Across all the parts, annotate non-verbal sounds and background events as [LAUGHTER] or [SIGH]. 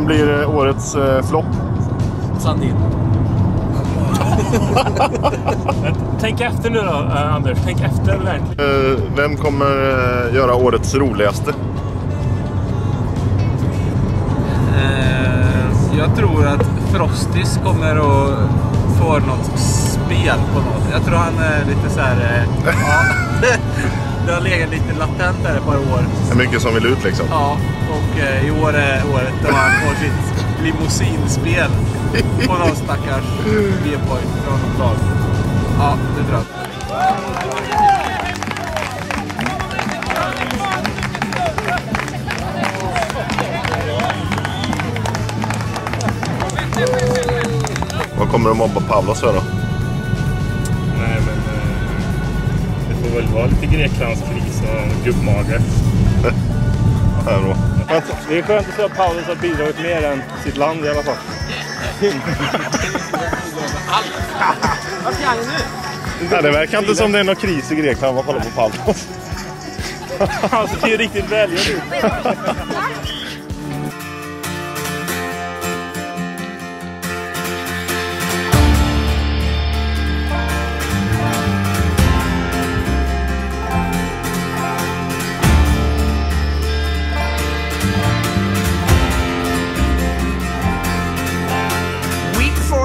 Vem blir årets eh, flopp? Sandin. [LAUGHS] Tänk efter nu då, eh, Anders. Tänk efter verkligen. Eh, vem kommer eh, göra årets roligaste? Eh, jag tror att Frostis kommer att få något spel på något. Jag tror han är lite så här... Eh, [LAUGHS] ja, det har legat lite latent där ett par år. Hur mycket som vill ut liksom? Ja, och eh, i år är året då han får sitt limousinspel på någon stackars B-boy från något lag. Ja, det jag. Vad kommer de mobba Pavlos för då? Väl vara lite Greklandskris och gubbmage. [LAUGHS] Ja, bra. Det är skönt att se att Paulus har bidragit mer än sitt land i alla fall. [LAUGHS] Nej, det verkar inte som det är någon kris i Grekland om man kollar på Pavlos. Alltså, det är riktigt välgörande ut. [LAUGHS]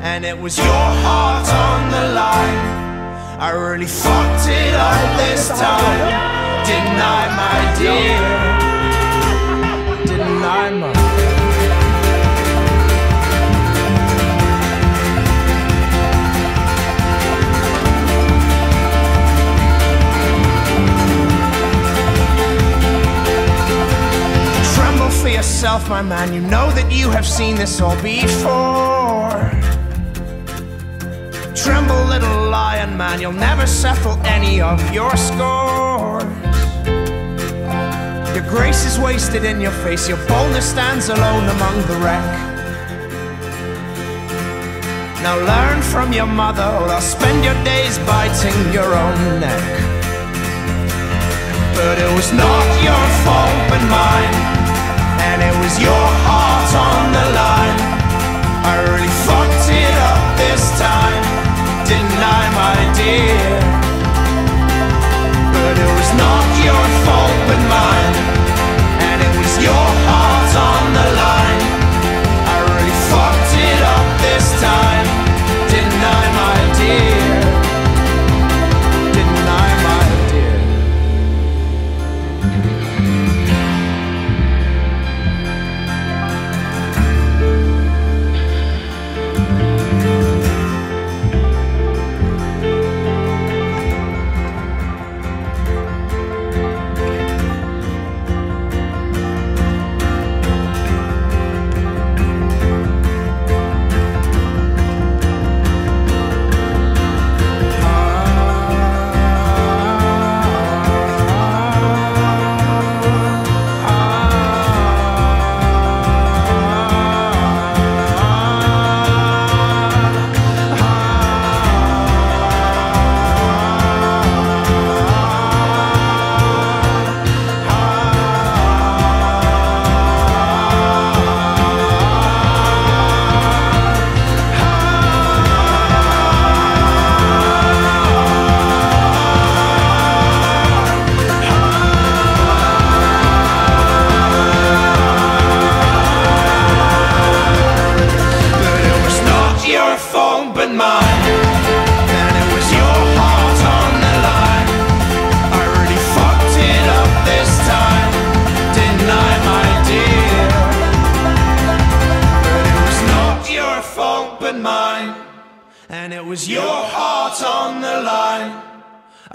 And it was your heart on the line I really fucked it up this time Didn't I, my dear? Didn't I, my Tremble for yourself, my man. You know that you have seen this all before. Lion man. You'll never settle any of your scores. Your grace is wasted in your face. Your boldness stands alone among the wreck. Now learn from your mother, or I'll spend your days biting your own neck. But it was not your fault but mine And it was your heart on the line I really fucked it up this time Didn't my dear? But it was not your fault but mine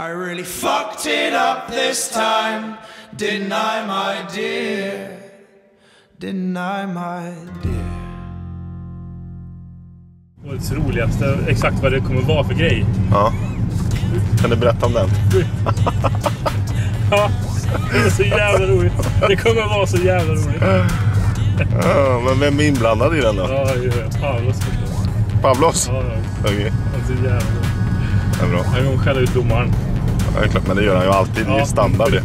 I really fucked it up this time Didn't I, my dear? deny my dear. Årets roligaste, exakt vad det kommer vara för grej. Ja. Kan du berätta om den? [LAUGHS] Ja, det är så jävla roligt. Det kommer vara så jävla roligt. Ja, men vem är inblandad i den då? Ja, det är Pavlos. Pavlos? Ja, ja. Okej, Han är så jävla rolig. det är bra. Han kommer skälla ut domaren. Ja, det är klart, men det gör han ju alltid. Det är ju standard det.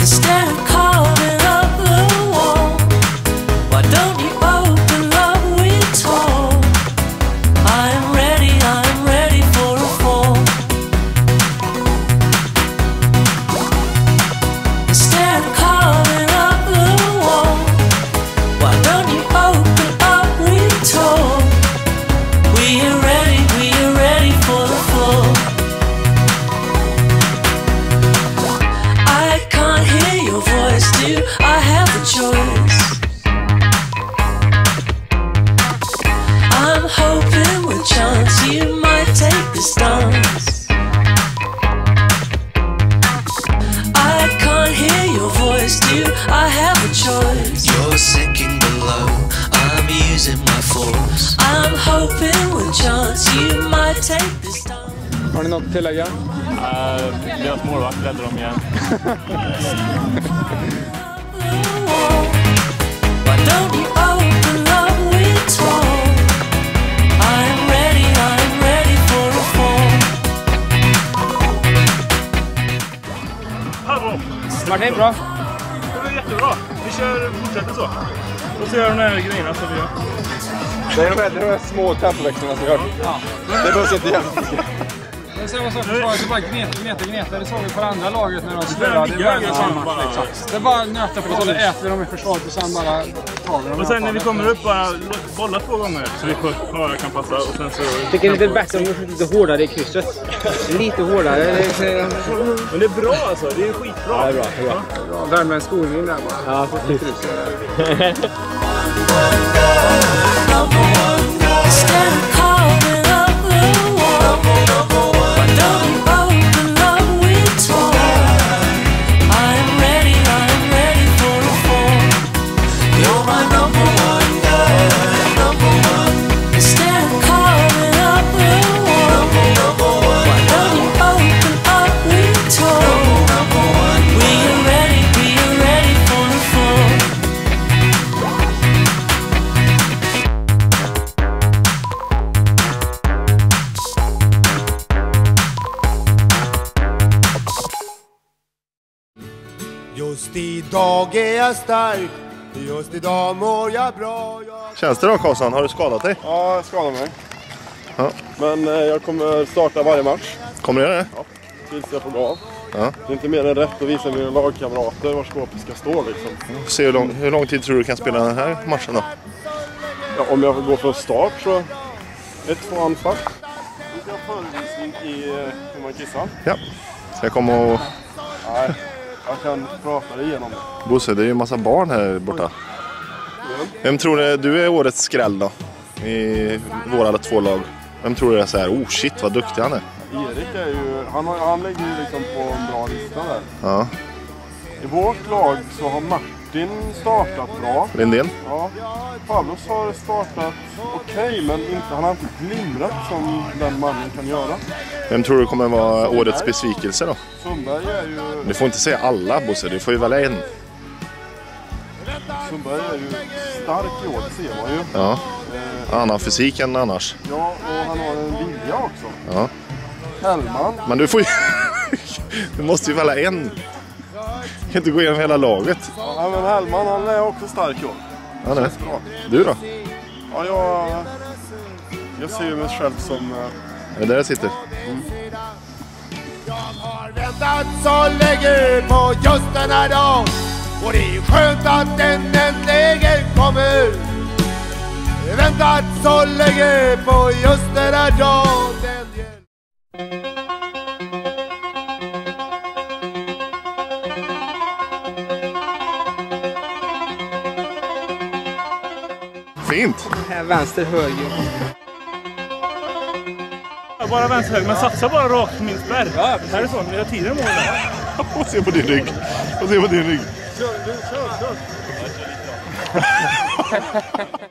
Instead of Har ni något att tillägga? Deras målvakt räddade dem igen. Martin, bra. Det är jättebra. Vi kör, fortsätter så. Och så gör de här grejerna som vi gör. Det är de här, det är de här små tempoväxlingarna som gör. Det behövs inte jättemycket. Det är samma sak försvaret, det bara gneta, gneta, gneta. Det såg vi på det andra laget när de Det spelade. är Det var samma bara. exakt. Det är bara nöta på det äter de i försvaret och sen bara tar de Och sen när vi kommer upp bara bolla två gånger så vi bara kan passa och sen så... Tycker lite bättre om du är lite hårdare i krysset. Lite hårdare. Det är, Men det är bra alltså, det är skitbra. det är bra. Det är bra. Värma en skolning där bara. Ja, precis. [LAUGHS] är jag stark, just idag mår jag bra. Jag... Känns det då Karlsson? Har du skadat dig? Ja, jag skadar mig. Ja. Men eh, jag kommer starta varje match Kommer du göra det? tills jag får gå av. Ja. Det är inte mer än rätt att visa mina lagkamrater var skåpet ska stå liksom. Se hur lång, hur lång tid tror du kan spela den här matchen då? Ja, om jag får gå från start så ett, två anfall. Jag ha förevisning i eh, hur man kissar. Ja. Ska jag komma och... Nej, jag kan prata igenom det. Bosse, det är ju en massa barn här borta. Vem tror du, du är årets skräll då? I våra två lag. Vem tror du är så här, oh shit vad duktig han är? Erik är ju, han, har, han ligger ju liksom på en bra lista där. Ja, I vårt lag så har Martin startat bra. Lindén? Ja, Paulus har startat okej, men inte, han har inte glimrat som den mannen kan göra. Vem tror du kommer vara årets besvikelse då? Sundberg är ju, Du får inte säga alla Bosse, du får ju välja en. Sundberg är ju stark i år, det ser man ju. Ja, annan fysik än annars. Ja, och han har en vilja också. Ja. Hellman, Men du får ju... [LAUGHS] du måste ju välja en. Kan inte gå igenom hela laget. ja, men Hellman han är också stark i år. Känns bra. Du då? Ja, jag, jag ser ju mig själv som... eh, Är det där jag sitter? har väntat så länge på just den här dagen Och det är skönt att den äntligen kommer Väntat så länge på just den här dagen Fint! här vänster, höger. Bara vänster höger, men satsa bara rakt på min spärr. Ja, här är så, vi har tiden där. Och [LAUGHS] se på din rygg. Och se på din rygg. Out [LAUGHS]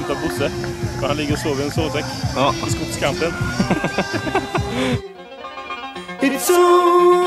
hämta Bosse. För han ligger och sover i en sovsäck. Ja. På skogskanten. [LAUGHS]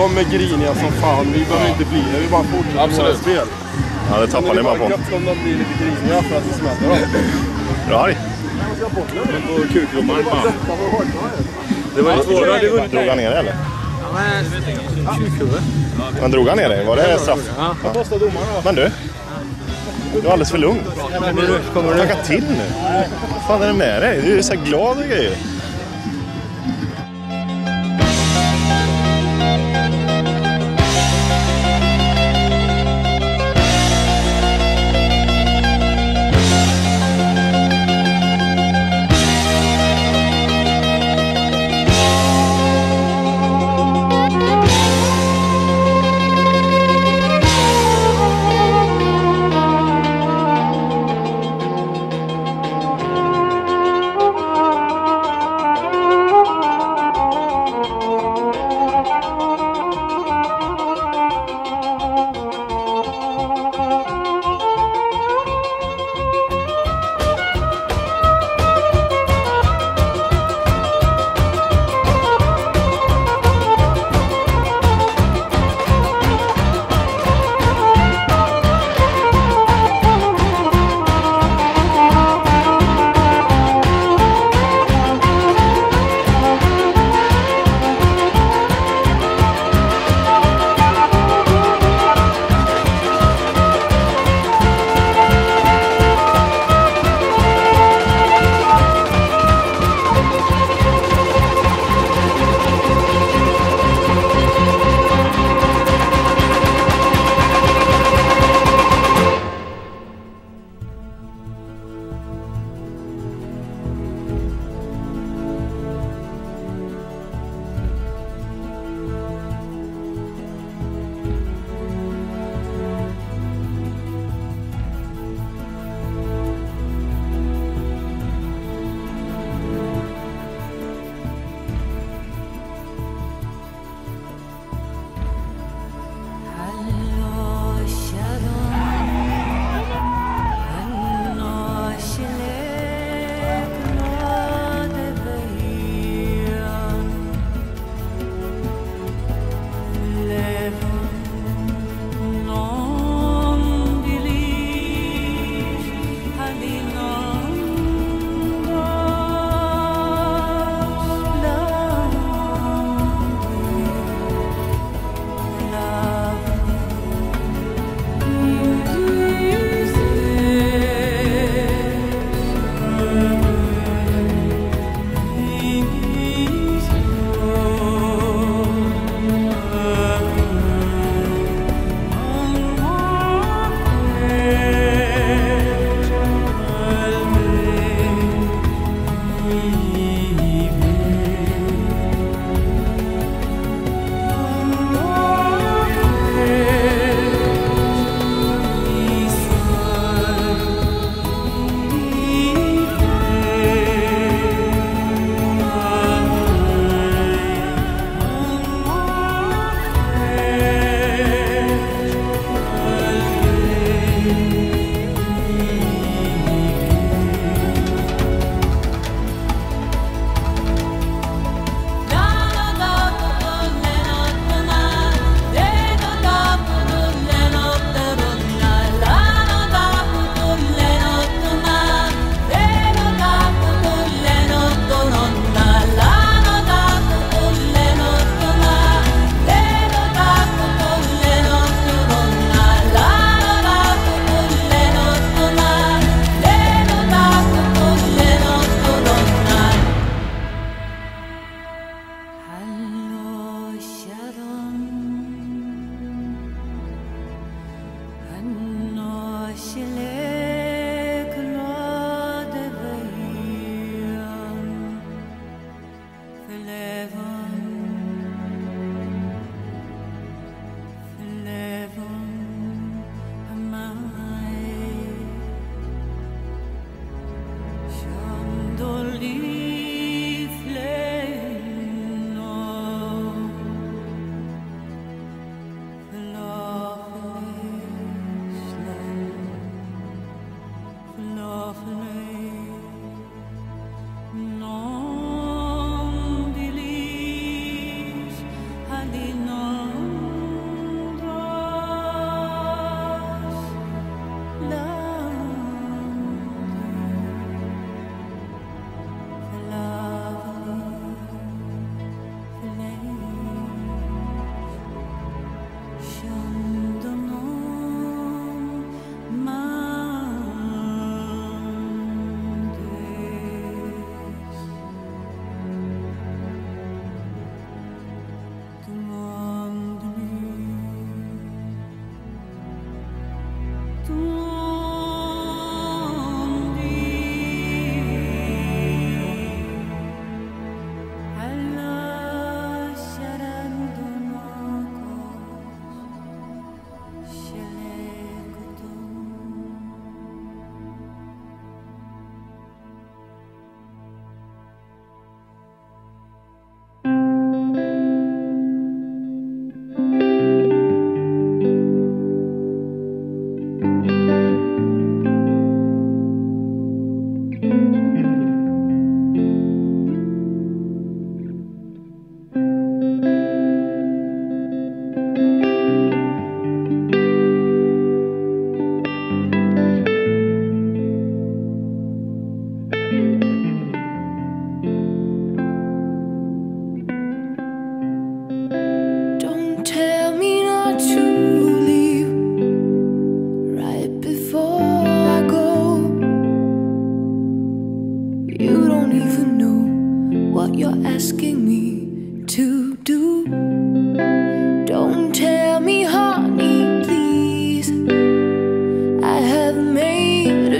De är griniga som fan, vi behöver inte bli det. Vi bara fortsätter med Absolut. våra spel. Ja, det tappar ni bara på. gött om de blir lite griniga för att det smäller dem. Är du arg? På kuklopparen fan. Det var ju två då hade vunnit. Drog han ner dig eller? Ja, men... Drog han ner dig? Var det straff? Ja. Men du? Du är alldeles för lugn. Kommer du? Kommer du? Tacka till nu. Vad fan är det med dig? Du är så här glad och grejer.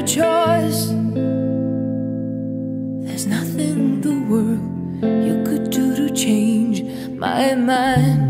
choice. There's nothing in the world you could do to change my mind.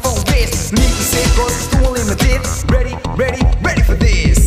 Sneaky, safe, cause it's too unlimited Ready, ready, ready for this.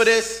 for this?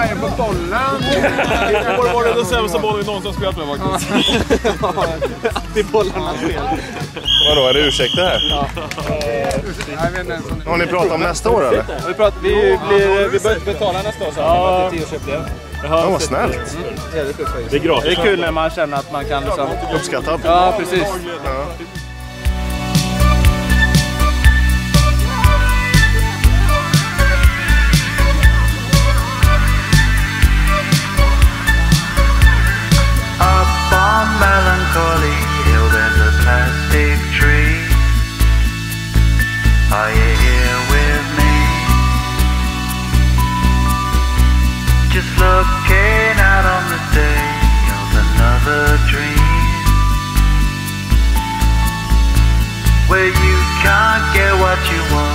med på bollen. [LAUGHS] Det var den sämsta bollen vi någonsin spelat med faktiskt. [LAUGHS] det är bollarnas fel. Vadå, är det ursäkter här? Har ni pratat om nästa år eller? Vi, pratar, vi, blir, vi börjar betala nästa år så att mm, det är 10-årsjubileum. Ja, vad snällt. Det är gratis. Det är kul när man känner att man kan liksom... Uppskattad. Ja, precis. Ja. Are you here with me? Just looking out on the day another dream Where you can't get what you want